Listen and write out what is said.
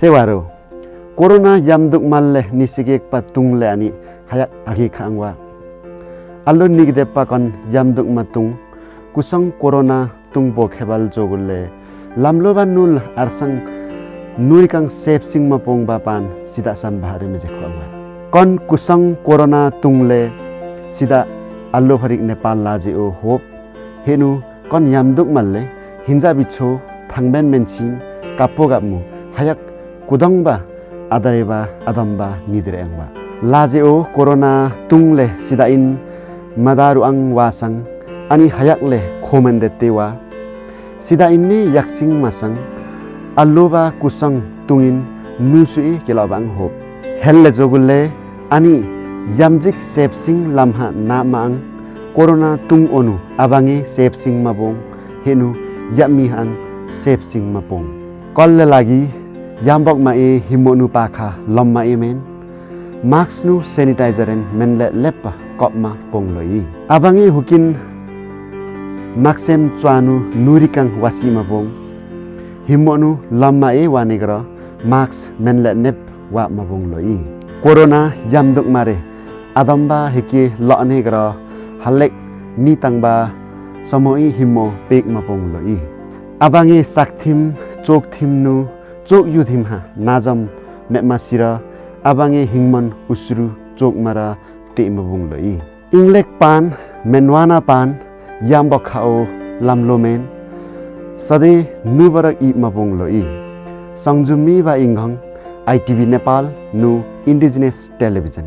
सेवाो कोोनाल् निगेप तुले अनि है अघि ख अल्लोगदेपा कन् युम तुसङ कोोना तो खेवा जोगुल्लो बार्सङ नुङ सेप सिङ्मा म कन बापानुङवा कोरोना कुस कोोना तल अलु नेपाल लाजे ओ होप हेनु कन् यु मान्जा बिछो ठामबे मेसिन कापपो गापमु हक कुदंग आदारे आदम निदर लाजे ओ कोरोना तुङले सिदा इन मदारु अंग वासंग अनि हयाकले खोमें देवा सिदा इन यक्सिंग मसंग अल्लुवा कुसंग तुंगिन नुसु के लंग हो हेल्ले जोगुल्ले अनि यामजिक सेप सिंह लम्हा कोरोना तुङ ओनु अबांगे सेप सिंह हेनु यमी हंग सेप सिंह लागि याम्बकमा ए हिमोनु पाखा लम्मा ए मेन माक्स एन मेनले मेन कपमा पोङलोइ आबाङ हुकिन माक्सेम चानु नुरीकाङ वासिमा बोङ हिमोनु लम्मा ए वानेग्र माक्स मेनले नेप वा लोइ कोरोना यम्दोक मारे आदम्बा हेके लग्र हालक नि तिमो पेकमा पोङ लोइ आबाे चाक्थिम चोक थिम्नु चोक युधिमा नाजम मेमासिर आबाङे हिङमन उस्रु चोकमारा तेमबुङ तेमा बोङ्लोयी इङ्लेक पान मेनवाना पान यामबाओ लाम्लोमेन सधैँ नुबर इ मबुङ लई सङ्जुमी वा इङघङ आइटिभी नेपाल नु इन्डिजिनेस टेलिभिजन।